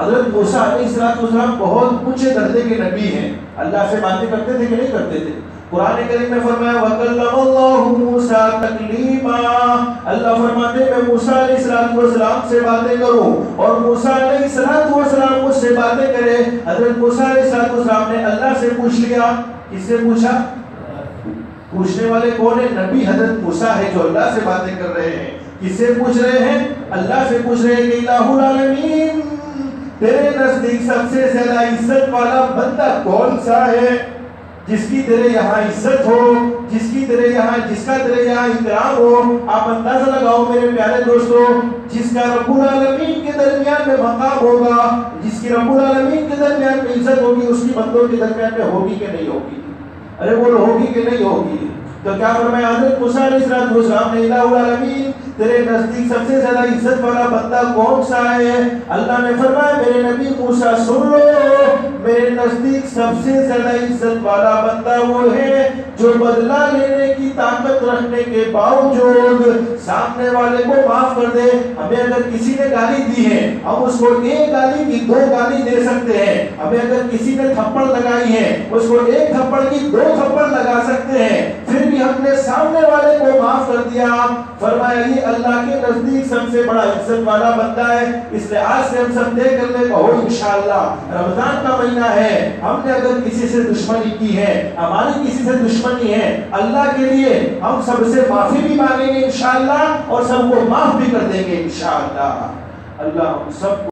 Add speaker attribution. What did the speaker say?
Speaker 1: حضرت موسیٰ علیہ السلام بہت اونچے درجے کے نبی ہیں۔ اللہ سے باتیں کرتے تھے کہ نہیں کرتے تھے؟ قرآن کریم میں فرمایا، وَكَلَّمَ اللَّهُ مُوسَى تَكْلِيمًا اللہ فرماتے میں موسیٰ علیہ السلام سے باتیں کروں اور موسیٰ علیہ السلام مجھ سے باتیں کرے۔ حضرت موسیٰ علیہ السلام نے اللہ سے پوچھ لیا۔ کس سے پوچھا؟ پوچھنے والے کون ہیں؟ نبی حضرت موسیٰ ہے جو اللہ سے باتیں کر رہے ہیں۔ کس سے پوچھ رہے ہیں؟ اللہ سے پوچھ رہے ہیں کہ الہ العالمین۔ تیرے نزدیک سب سے زیادہ عزت والا بندہ کون سا ہے؟ جس کی تیرے یہاں عزت ہو، جس کی تیرے یہاں، جس کا تیرے یہاں احترام ہو، آپ اندازہ لگاؤ میرے پیارے دوستو، جس کا رب العالمین کے درمیان میں مقام ہوگا، جس کی رب العالمین کے درمیان میں عزت ہوگی، اس کی بندوں کے درمیان میں ہوگی کہ نہیں ہوگی؟ ارے وہ ہوگی کہ نہیں ہوگی؟ تو کیا فرمایا حضرت موسیٰ علیہ السلام نے الہ العالمین تیرے نزدیک سب سے زیادہ عزت والا بندہ کون سا ہے؟ اللہ نے فرمایا، میرے نبی موسیٰ، سن لو، میرے نزدیک سب سے زیادہ عزت والا بندہ وہ ہے جو بدلہ لینے کی طاقت رکھنے کے باوجود سامنے والے کو معاف کر دے۔ ہمیں اگر کسی نے گالی دی ہے، ہم اس کو ایک گالی کی دو گالی دے سکتے ہیں۔ ہمیں اگر کسی نے تھپڑ لگائی ہے، اس کو ایک تھپڑ کی دو تھپڑ لگا سکتے ہیں پھر بھی ہم نے سامنے والے کو معاف کر دیا فرمایا، یہ اللہ کے نزدیک سب سے بڑا عزت والا بندہ ہے، اس لحاظ سے ہم سب طے کر لیں کہو انشاءاللہ، رمضان کا مہینہ ہے، ہم نے اگر کسی سے دشمنی کی ہے، ہماری کسی سے دشمنی ہے، اللہ کے لیے ہم سب سے معافی بھی مانگیں گے انشاءاللہ اور سب کو معاف بھی کر دیں گے انشاءاللہ۔ اللہ ہم سب کو